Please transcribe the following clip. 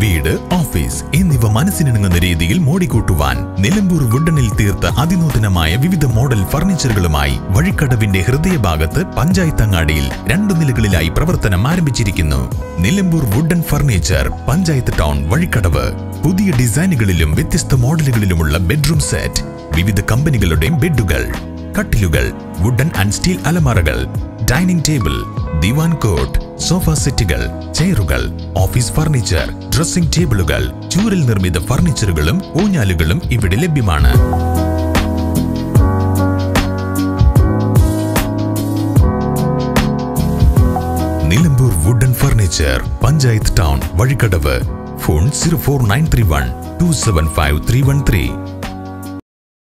വീട് ഓഫീസ് എന്നിവ മനസ്സിനിണങ്ങുന്ന രീതിയിൽ മോടിക്കൂട്ടുവാൻ നിലമ്പൂർ വുഡനിൽ തീർത്ത അതിനൂതനമായ വിവിധ മോഡൽ ഫർണിച്ചറുകളുമായി വഴിക്കടവിന്റെ ഹൃദയഭാഗത്ത് പഞ്ചായത്ത് അങ്ങാടിയിൽ രണ്ടു നിലകളിലായി പ്രവർത്തനം ആരംഭിച്ചിരിക്കുന്നു. Nilambur wooden furniture panchayat town Vazhikkadavu. പുതിയ ഡിസൈനുകളിലും വ്യത്യസ്ത മോഡലുകളിലുമുള്ള ബെഡ്റൂം സെറ്റ് വിവിധ കമ്പനികളുടെ ബെഡുകൾ കട്ടിലുകൾ wooden and steel അലമാറകൾ dining table divan cot sofa സെറ്റുകൾ ചെയറുകൾ ഓഫീസ് ഫർണിച്ചർ ഡ്രസ്സിംഗ് ടേബിളുകൾ ചൂരിൽ നിർമ്മിത ഫർണിച്ചറുകളും ഊഞ്ഞാലുകളും ഇവിടെ ലഭ്യമാണ്. Nilambur wooden furniture panchayat town Vazhikkadavu. Phone zero four nine three one two seven five three one three.